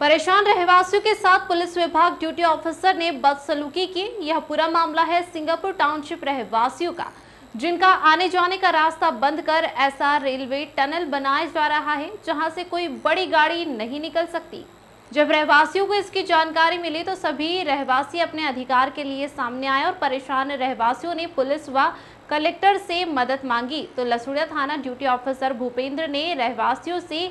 परेशान रहवासियों के साथ पुलिस विभाग ड्यूटी ऑफिसर ने बदसलूकी की। यह पूरा मामला है सिंगापुर टाउनशिप रहवासियों का, जिनका आने जाने का रास्ता बंद कर ऐसा रेलवे टनल बनाया जा रहा है, जहाँ से कोई बड़ी गाड़ी नहीं निकल सकती। जब रहवासियों को इसकी जानकारी मिली तो सभी रहवासी अपने अधिकार के लिए सामने आए और परेशान रहवासियों ने पुलिस व कलेक्टर से मदद मांगी। तो लसुड़िया थाना ड्यूटी ऑफिसर भूपेंद्र ने रहवासियों से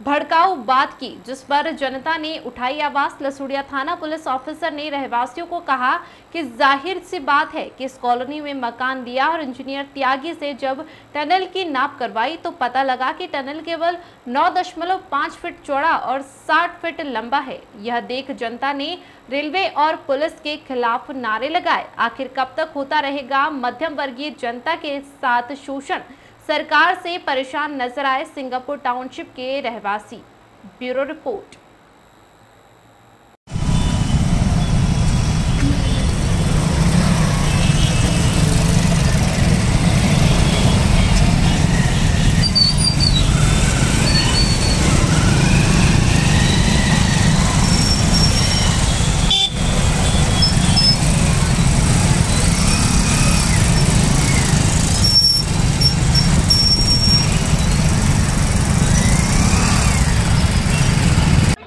भड़काऊ बात की, जिस पर जनता ने उठाई आवाज़। लसुड़िया थाना पुलिस ऑफिसर ने रहवासियों को कहा कि ज़ाहिर सी बात है कि इस कॉलोनी में मकान लिया और इंजीनियर त्यागी से जब टनल की नाप करवाई तो पता लगा कि टनल केवल 9.5 फीट चौड़ा और 60 फीट लंबा है। यह देख जनता ने रेलवे और पुलिस के खिलाफ नारे लगाए। आखिर कब तक होता रहेगा? मध्यम वर्गीय जनता के साथ शोषण सरकार से परेशान नज़र आए सिंगापुर टाउनशिप के रहवासी। ब्यूरो रिपोर्ट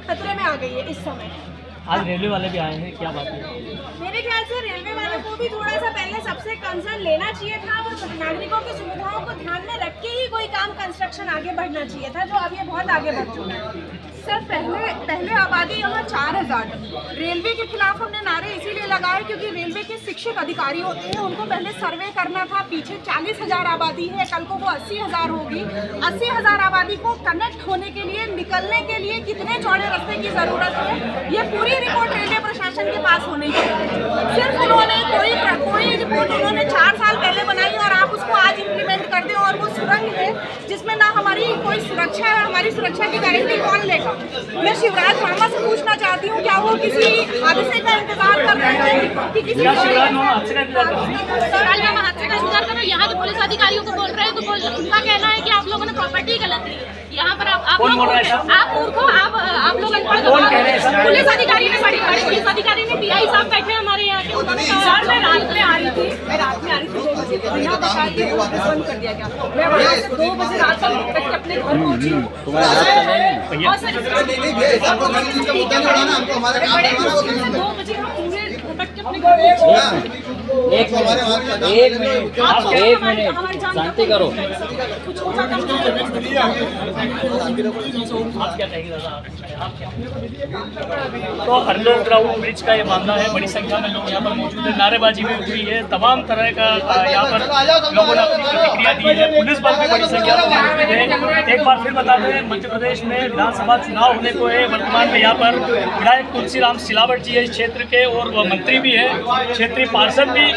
खतरे में आ गई है इस समय आज रेलवे वाले भी आए हैं क्या बात है? मेरे ख्याल से रेलवे वालों को भी थोड़ा सा पहले सबसे कंसर्न लेना चाहिए था और नागरिकों की सुविधाओं को ध्यान में रख के ही कोई काम कंस्ट्रक्शन आगे बढ़ना चाहिए था जो अब ये बहुत आगे बढ़ चुका है। सर पहले पहले आबादी यहाँ चार हज़ार। रेलवे के खिलाफ हमने नारे लगाए क्योंकि रेलवे के शिक्षक अधिकारी होते हैं, उनको पहले सर्वे करना था, पीछे चालीस हज़ार आबादी है, कल को वो अस्सी हज़ार होगी। अस्सी हज़ार आबादी को कनेक्ट होने के लिए, निकलने के लिए कितने चौड़े रास्ते की ज़रूरत है, ये पूरी रिपोर्ट रेलवे प्रशासन के पास होनी चाहिए। सिर्फ़ उन्होंने कोई कोई रिपोर्ट उन्होंने चार साल पहले बनाई और आप उसको आज इम्प्लीमेंट कर दें और वो सुरंग है जिसमें ना हमारी कोई सुरक्षा है हमारी सुरक्षा की गारंटी कौन लेगा? मैं शिवराज मामा से पूछना चाहती हूँ क्या वो किसी हादसे का इंतज़ार कर रहे हैं कि किसी क्या शिवराज मामा इंतज़ार कर रहे हैं। शिवराज मामा हादसे का इंतज़ार कर रहे हैं। यहाँ के पुलिस अधिकारियों को बोल रहे हैं तो बोल उनका कहना है कि आप लोगों ने प्रॉपर्टी गलत ली यहाँ पर आप आप लोग? आप मूर्ख हो आप आप लोग अनपढ़? पुलिस अधिकारी ने बड़ी बड़ी पुलिस अधिकारी ने पीआई साहब बैठे हमारे यहाँ के। उन्होंने मैं रात में आ रही थी। मैं रात में आ रही थी। बिना बताए ये ऑफ़िस बंद कर दिया गया। मैं वहाँ से दो बजे रात तक निकल के अपने घर पहुँची। और दो बजे हम पूरे भटक के अपने घर पहुँची। एक मिनट एक मिनट एक मिनट शांति करो। कुछ जाता आप क्या कहेंगे दादा? आप क्या तो हरलोक ग्राउंड ब्रिज का ये मामला है बड़ी संख्या में लोग यहाँ पर मौजूद है। नारेबाजी भी हुई है तमाम तरह का यहाँ पर लोगों ने अपनी प्रतिक्रिया दी है। पुलिस बल भी बड़ी संख्या में मौजूद है। एक बार फिर बता दें मध्य प्रदेश में विधानसभा चुनाव होने को है। वर्तमान में यहाँ पर विधायक तुलसीराम सिलावट जी है इस क्षेत्र के और वह मंत्री भी है। क्षेत्रीय पार्षद भी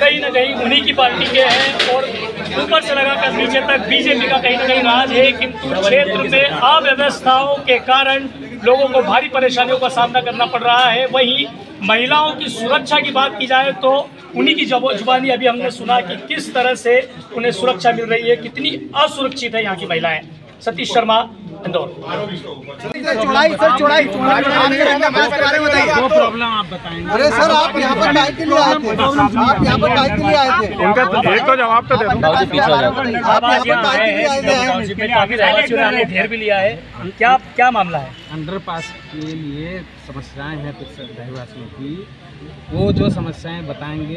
कहीं ना कहीं उन्हीं की पार्टी के हैं और ऊपर से लगाकर नीचे तक बीजेपी का कहीं ना कहीं राज है, किंतु क्षेत्र में अव्यवस्थाओं के कारण लोगों को भारी परेशानियों का सामना करना पड़ रहा है। वहीं महिलाओं की सुरक्षा की बात की जाए तो उन्हीं की जुबानी अभी हमने सुना कि किस तरह से उन्हें सुरक्षा मिल रही है, कितनी असुरक्षित है यहाँ की महिलाएँ। सतीश शर्मा इंदौर। चौड़ाई सर चौड़ाई दो प्रॉब्लम आप बताएँगे। अरे सर आप यहाँ पर बाइक के लिए आए थे। आप यहाँ पर बाइक के लिए आए थे। उनका तो एक तो जवाब तो दे हो आप यहाँ पर बाइक के लिए आए थे। आपको भी लिया है। क्या क्या मामला है? अंडरपास के लिए समस्याएँ हैं कुछ रहवासियों की। वो जो समस्याएँ बताएँगे